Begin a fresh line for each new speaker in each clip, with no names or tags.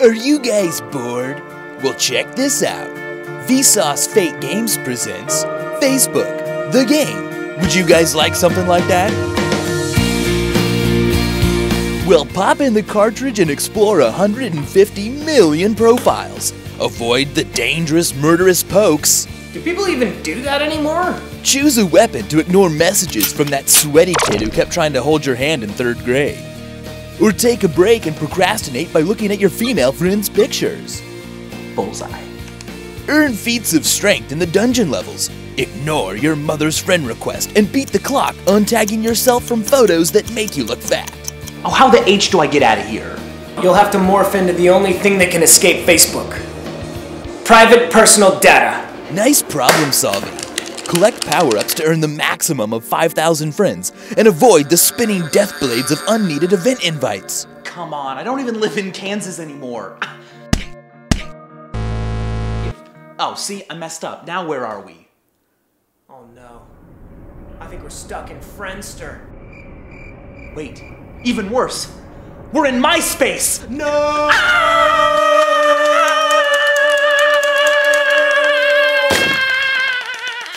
Are you guys bored? Well, check this out. Vsauce Fake Games presents Facebook, the game. Would you guys like something like that? Well, pop in the cartridge and explore 150 million profiles. Avoid the dangerous, murderous pokes.
Do people even do that anymore?
Choose a weapon to ignore messages from that sweaty kid who kept trying to hold your hand in third grade. Or take a break and procrastinate by looking at your female friend's pictures.
Bullseye.
Earn feats of strength in the dungeon levels. Ignore your mother's friend request and beat the clock untagging yourself from photos that make you look fat.
Oh, how the H do I get out of here? You'll have to morph into the only thing that can escape Facebook. Private personal data.
Nice problem solving. Collect power ups to earn the maximum of 5,000 friends and avoid the spinning death blades of unneeded event invites.
Come on, I don't even live in Kansas anymore. Oh, see, I messed up. Now where are we?
Oh no. I think we're stuck in Friendster.
Wait, even worse. We're in MySpace! No! Ah!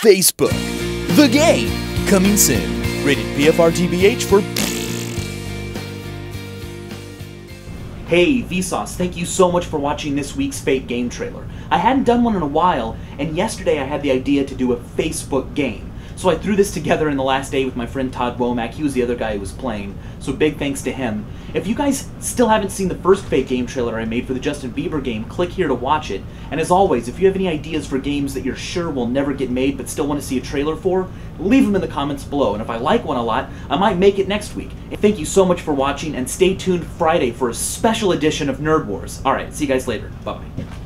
Facebook, the game, coming soon. Rated PFR-TBH for
Hey, Vsauce, thank you so much for watching this week's Fake game trailer. I hadn't done one in a while, and yesterday I had the idea to do a Facebook game. So I threw this together in the last day with my friend Todd Womack. He was the other guy who was playing, so big thanks to him. If you guys still haven't seen the first fake game trailer I made for the Justin Bieber game, click here to watch it. And as always, if you have any ideas for games that you're sure will never get made but still want to see a trailer for, leave them in the comments below. And if I like one a lot, I might make it next week. And thank you so much for watching, and stay tuned Friday for a special edition of Nerd Wars. Alright, see you guys later. Bye-bye.